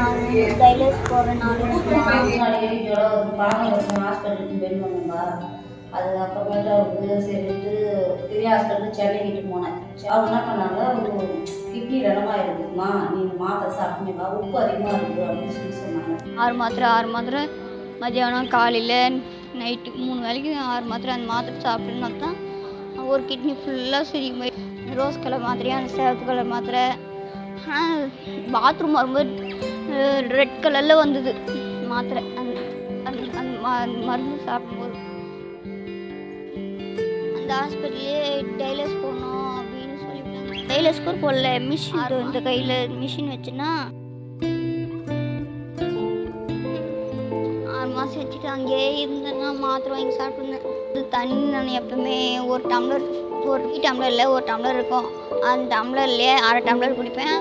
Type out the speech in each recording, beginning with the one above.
ஒரு நாலு மாதம் அடிக்கடி ஜுரம் ஹாஸ்பிட்டலுக்கு பெண் பண்ணுங்க அது அப்புறமேட்டு சரிட்டு பெரிய ஹாஸ்பிட்டல் சென்னைக்கிட்டு போனேன் அவங்க என்ன பண்ணாங்க ஒரு கிட்னி ரணமாக மாத்திரை சாப்பிட்டீங்களா உப்பு அதிகமாக இருக்குது அப்படின்னு சொல்லி சொன்னாங்க ஆறு மாத்திரை ஆறு மாத்திரை. மதியானம் காலையில் நைட்டு மூணு வேலைக்கு ஆறு மாத்திரை அந்த மாத்திரை சாப்பிடுன்னு தான் ஒரு கிட்னி ஃபுல்லாக சரி போய் ரோஸ் கலர் மாத்திரையும் அந்த சிவப்பு கலர் மாத்திரை. ஆனால் பாத்ரூம் வரும்போது ரெட் கலரில் வந்தது. மாத்திரை. அந்த அந்த அந்த ம- மருந்து சாப்பிடும்போது. அந்த ஹாஸ்பிட்டல்லே டைலஸ் போகணும் அப்படின்னு சொல்லிட்டாங்க டைலஸ் கூட போடல. மிஷின் இந்த கையில் மிஷின் வச்சுன்னா? ஆறு மாதம் வச்சுட்டு அங்கேயே இருந்தேன்னா மாத்திரை வாங்கி சாப்பிட்டுருந்தேன். தண்ணி நான் எப்பவுமே ஒரு டம்ளர் ஒரு டீ டம்ளரில் ஒரு டம்ளர் இருக்கும். அந்த டம்ளர்லேயே அரை டம்ளர் குடிப்பேன்.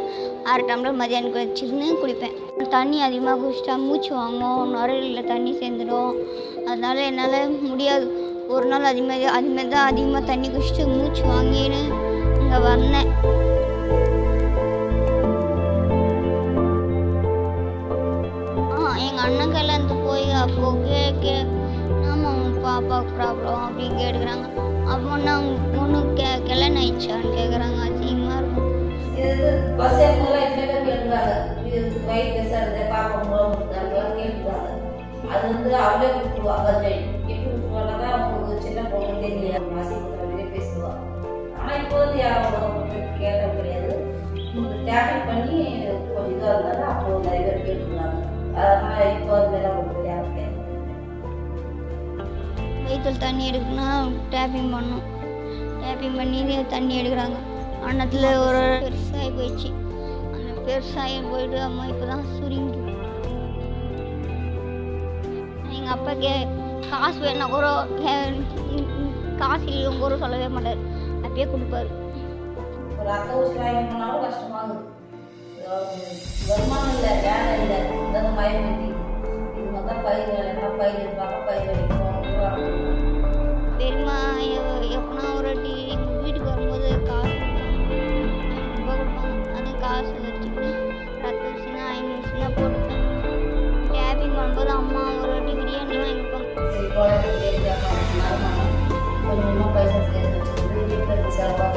அரை டம்ளர் மதியானம் வச்சுருந்து குடிப்பேன். தண்ணி அதிகமாக குடிச்சிட்டா மூச்சு வாங்கும் நுரையீரலில் தண்ணி சேர்ந்துடும். அதனால் என்னால் முடியாது. ஒரு நாள் அதுமாதிரி அதுமாரி தான் அதிகமாக தண்ணி குடிச்சிட்டு மூச்சு வாங்கின்னு இங்கே வந்தேன். ஆ எங்கள் அண்ணன் இருந்து போய் அப்போ கே கே ஆமாம் பாப்பாவுக்கு ப்ராப்ளம் அப்படின்னு கேட்டுக்கிறாங்க. அப்போ நான் ஒன்றும் கே கல்யாணம் ஆயிடுச்சான்னு கேட்குறாங்க அதிகமாக இருக்கும். இது பஸ் ஏறும்போதெல்லாம் இது வயிறு பேசுறது பார்க்க முடியும் கேட்டுருக்காங்க. அது வந்து அவளே கொடுத்துருவாங்க எப்படி கொடுத்துருவாங்க தான் அவங்களுக்கு சின்ன பொண்ணு தெரியல ஆனால் இப்போ வந்து யாரும் கேட்க கிடையாது. டேப்லெட் பண்ணி கொஞ்சம் வயிற்றில் தண்ணி எடுக்கணும்னா டேப்பிங் பண்ணணும். டேப்பிங் பண்ணி தண்ணி எடுக்கிறாங்க. அன்னத்தில் ஒரு பெருசாகி போயிடுச்சு. அந்த பெருசாகி போயிட்டு அம்மா இப்போ தான் சுருங்கி. எங்கள் அப்பா கே காசு வேணா கூட காசு இல்லைன்னு கூட சொல்லவே மாட்டார். அப்படியே கொடுப்பாரு. ஒரு அத்தை ஊசி வாங்கி கஷ்டமாகுது. வருமானம் இல்லை வேலை இல்லை. இந்த பயன்படுத்தி இது மாதிரி பயிர் வேலைன்னா பயிர் இருப்பாங்க பயிர் பண்ணும்போது அம்மா ஒரு வாட்டி பிரியாணிலாம் வாங்கி கொடுப்பாங்க சரி குழந்தை கேட்காம வருமானம் கொஞ்சம் கொஞ்சமாக பைசா சேர்த்து வச்சுக்கிட்டு வீட்டில் இருக்க செலவாக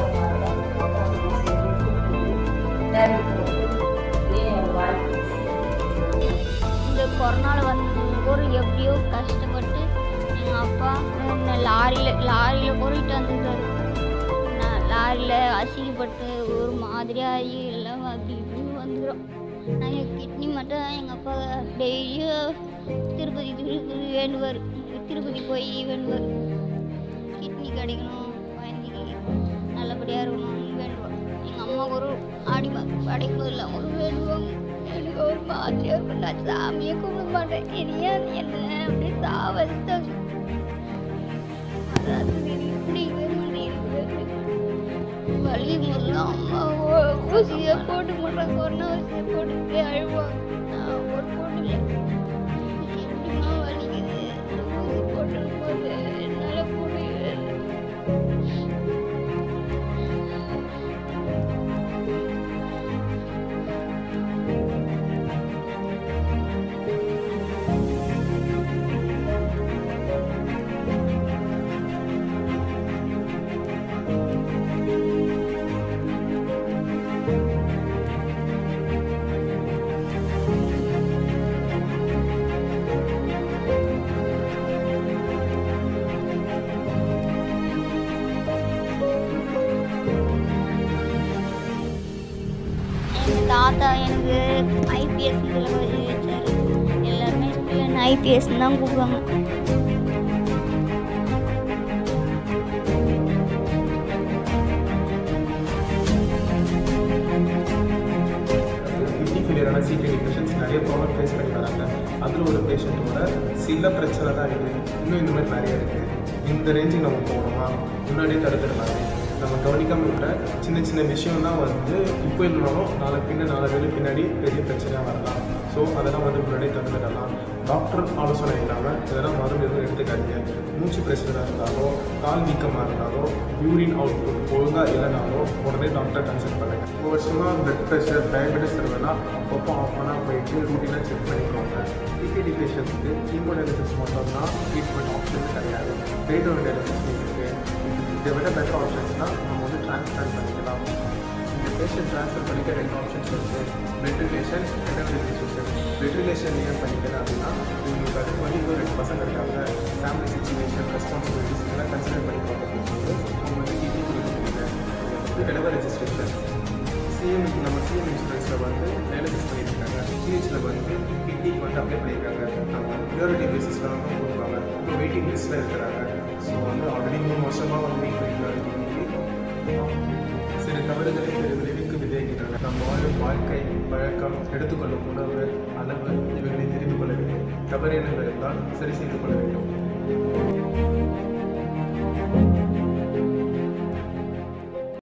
இந்த கொரோனாவில் வந்து ஒரு எப்படியோ கஷ்டப்பட்டு எங்கள் அப்பா லாரியில் லாரியில் பொறிட்டு வந்துருக்காரு நான் லாரியில் அசிங்கப்பட்டு ஒரு மாதிரியாகி எல்லாம் அப்படி இப்படி வந்துக்கிறோம் நாங்கள் கிட்னி மட்டும் எங்கள் அப்பா டெய்லியும் திருப்பதி திருப்பதி வேண்டுவார். திருப்பதி போய் வேண்டுவார். கிட்னி கிடைக்கணும் குழந்தைக்கு நல்லபடியாக இருக்கணும்னு வேண்டுவார். எங்கள் அம்மா ஒரு ஆடி படைக்கும் போதெல்லாம் ஒரு வேண்டுவோம் எனக்கு ஒரு மாதிரியாக இருக்கும் நான் சாமியை கும்பிட மாட்டேன். இனியா என்ன? அப்படி சாவடித்தாங்க அதாவது எனக்கு அம்மாவும் work. Was he a good mother? No, he's a good guy. Work now. What would he? தாத்தா எனக்கு ஐபிஎஸ் இதில் வச்சார் எல்லாருமே ஸ்கூலில் என்ன ஐபிஎஸ் தான் கூப்பிடுவாங்க. கிட்னி பேஷண்ட்ஸ் நிறைய ப்ராப்ளம் ஃபேஸ் பண்ணி வராங்க. அதில் ஒரு பேஷண்ட்டோட சில பிரச்சனை தான் இருக்குது இன்னும் இந்த மாதிரி நிறைய இருக்குது இந்த ரேஞ்சுக்கு நம்ம போகணுமா? முன்னாடியே தடுத்துடலாமே நம்ம கவனிக்காமல் விட்ட சின்ன சின்ன விஷயம் தான் வந்து இப்போ இல்லைனாலும் நாளை பின்ன நாலு வேலை பின்னாடி பெரிய பிரச்சனையாக வரலாம். ஸோ அதெல்லாம் வந்து முன்னாடியே தந்துடலாம். டாக்டர் ஆலோசனை இல்லாமல் இதெல்லாம் மருந்து எதுவும் எடுத்துக்காதீங்க. மூச்சு பிரச்சனை இருந்தாலோ கால் வீக்கமாக இருந்தாலோ யூரின் அவுட்புட் ஒழுங்காக இல்லைனாலோ உடனே டாக்டரை கன்சல்ட் பண்ணுங்கள் ஒரு வருஷமாக பிளட் ப்ரெஷர் டயபெட்டிஸ் இருந்ததுன்னா அப்பப்போ ஆஃப் பண்ணால் போயிட்டு ரூட்டீனாக செக் பண்ணிக்கோங்க. டிகேடி பேஷண்ட்ஸ்க்கு கீமோடயாலிசிஸ் மட்டும் தான் ட்ரீட்மெண்ட் ஆப்ஷன் கிடையாது. ரேடியோ டயாலிசிஸ் இருக்குது இதை விட பெட்டர் ஆப்ஷன்ஸ்னால் நம்ம வந்து டிரான்ஸ்பிளான்ட் பண்ணிக்கலாம் இந்த பேஷண்ட் ட்ரான்ஸ்ஃபர் பண்ணிக்க ரெண்டு ஆப்ஷன்ஸ் இருக்குது பிளட் ரிலேஷன் ரெண்டாவது ரிலேஷன் பிளட் ரிலேஷன் ஏன் பண்ணிக்கிறேன் அப்படின்னா உங்களுக்கு அதுக்கு வந்து இன்னும் ரெண்டு பசங்க இருக்காங்க ஃபேமிலி சுச்சுவேஷன் ரெஸ்பான்சிபிலிட்டிஸ் இதெல்லாம் கன்சிடர் பண்ணி பார்க்கும்போது அவங்க வந்து கிட்னி கொடுக்குறீங்க வந்து டெலிவரி ரெஜிஸ்ட்ரேஷன் சிஎம் நம்ம சிஎம் இன்சூரன்ஸில் வந்து டயாலிசிஸ் பண்ணியிருக்காங்க சிஹெச்சில் வந்து கிட்னிக்கு வந்து அப்ளை பண்ணியிருக்காங்க நம்ம ப்ரியாரிட்டி பேசிஸில் வந்து கொடுப்பாங்க இப்போ வெயிட்டிங் லிஸ்ட்டில் இருக்கிறாங்க ஸோ வந்து ஆல்ரெடி மூணு வருஷமாக வந்து சில தவறுகளை விளைவிக்கு விதைகின்றன நம் வாழும் வாழ்க்கை பழக்கம் எடுத்துக்கொள்ளும் உணவு அளவு இவைகளை தெரிந்து கொள்ள வேண்டும். தவறு எண்ணங்கள் இருந்தால் சரி செய்து கொள்ள வேண்டும்.